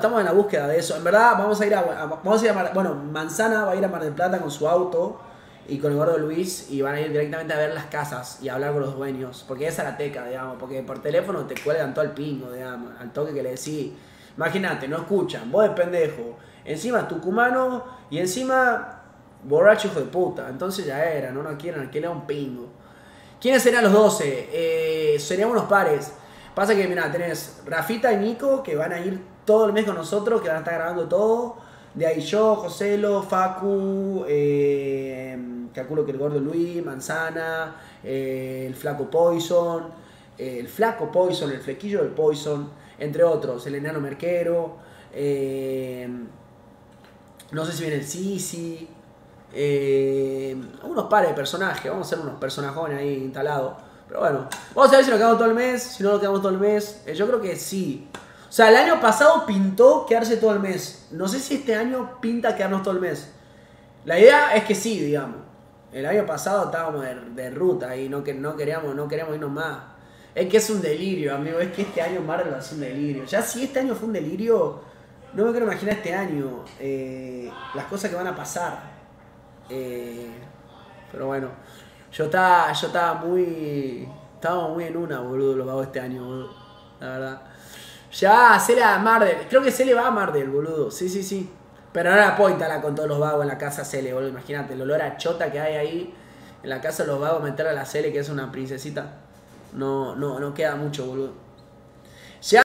estamos en la búsqueda de eso. En verdad, vamos a ir a, a- vamos a ir a Mar- bueno, Manzana va a ir a Mar del Plata con su auto y con el gordo Luis y van a ir directamente a ver las casas y a hablar con los dueños. Porque es la teca, digamos. Porque por teléfono te cuelgan todo el pingo, digamos. Al toque que le decís. Imagínate, no escuchan, vos de pendejo. Encima tucumano y encima borracho hijo de puta. Entonces ya era, no nos quieren, da un pingo. ¿Quiénes serían los 12? Eh, serían unos pares. Pasa que, mira, tenés Rafita y Nico que van a ir todo el mes con nosotros, que van a estar grabando todo. De ahí yo, Joselo, Facu, eh, calculo que el gordo Luis, Manzana, eh, el flaco Poison, eh, el flaco Poison, el flequillo del Poison, entre otros, el enano Merquero, eh, no sé si viene el Sisi, unos pares de personajes, vamos a hacer unos personajones ahí instalados. Pero bueno, vamos a ver si nos quedamos todo el mes, si no nos quedamos todo el mes. Eh, yo creo que sí. O sea, el año pasado pintó quedarse todo el mes. No sé si este año pinta quedarnos todo el mes. La idea es que sí, digamos. El año pasado estábamos de, ruta y no, que, no, queríamos, no queríamos irnos más. Es que es un delirio, amigo. Es que este año Marvel ser un delirio. Ya si este año fue un delirio, no me quiero imaginar este año eh, las cosas que van a pasar. Eh, pero bueno, yo estaba, yo estaba muy. Estábamos muy en una, boludo, los vagos este año, boludo. La verdad. Ya, Cele a Mardel. Creo que Cele va a Mardel, boludo. Sí, sí, sí. Pero no la puedo instalar con todos los vagos en la casa Cele, boludo. Imagínate, el olor a chota que hay ahí en la casa de los vagos, meter a la Cele, que es una princesita. No, no, no queda mucho, boludo.